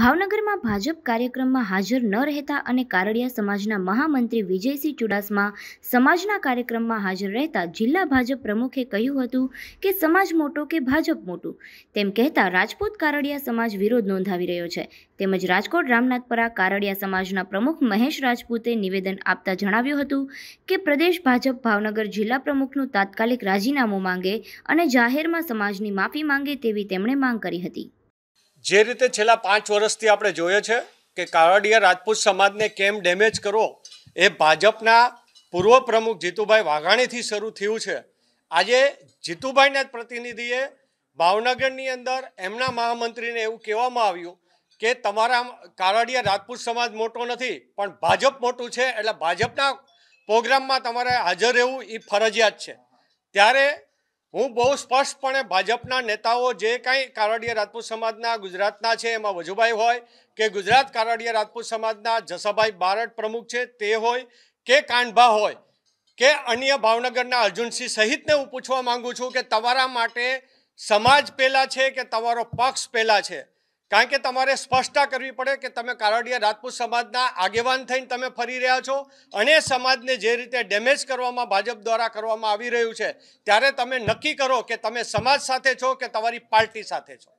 ભાવનગરમાં ભાજપ કાર્યક્રમમાં હાજર ન રહેતા અને કારડિયા સમાજના મહામંત્રી વિજયસિંહ ચુડાસમા સમાજના કાર્યક્રમમાં હાજર રહેતા જિલ્લા ભાજપ પ્રમુખે કહ્યું હતું કે સમાજ મોટો કે ભાજપ મોટું? તેમ કહેતા રાજપૂત કારડિયા સમાજ વિરોધ નોંધાવી રહ્યો છે. તેમજ રાજકોટ રામનાથપરા કારડિયા સમાજના પ્રમુખ મહેશ રાજપૂતે નિવેદન આપતા જણાવ્યું હતું કે પ્રદેશ ભાજપ ભાવનગર જિલ્લા પ્રમુખનું તાત્કાલિક રાજીનામું માંગે અને જાહેરમાં સમાજની માફી માંગે તેવી તેમણે માંગ કરી હતી. જે રીતે છેલ્લા પાંચ વર્ષથી આપણે જોઈએ છે કે કાવડિયા રાજપૂત સમાજને કેમ ડેમેજ કરવો, એ ભાજપના પૂર્વ પ્રમુખ જીતુભાઈ વાઘાણીથી શરૂ થયું છે. આજે જીતુભાઈના જ પ્રતિનિધિએ ભાવનગરની અંદર એમના મહામંત્રીને એવું કહેવામાં આવ્યું કે તમારા કારડિયા રાજપૂત સમાજ મોટો નથી, પણ ભાજપ મોટું છે, એટલે ભાજપના પ્રોગ્રામમાં તમારે હાજર રહેવું એ ફરજિયાત છે. ત્યારે હું બહુ સ્પષ્ટપણે ભાજપના નેતાઓ જે કાંઈ કારડીયા રાજપૂત સમાજના, ગુજરાતના છે, એમાં વજુભાઈ હોય કે ગુજરાત કારડીયા રાજપૂત સમાજના જસાભાઈ બારડ પ્રમુખ છે, તે હોય કે કાનભા હોય કે અન્ય ભાવનગરના અર્જુનસિંહ સહિતને હું પૂછવા માંગુ છું કે તમારા માટે સમાજ પહેલાં છે કે તમારો પક્ષ પહેલાં છે? કારણ કે તમારે સ્પષ્ટતા કરવી પડે કે તમે કારડિયા રાજપૂત સમાજના આગેવાન થઈને તમે ફરી રહ્યા છો અને સમાજને જે રીતે ડેમેજ કરવામાં ભાજપ દ્વારા કરવામાં આવી રહ્યું છે, ત્યારે તમે નક્કી કરો કે તમે સમાજ સાથે છો કે તમારી પાર્ટી સાથે છો.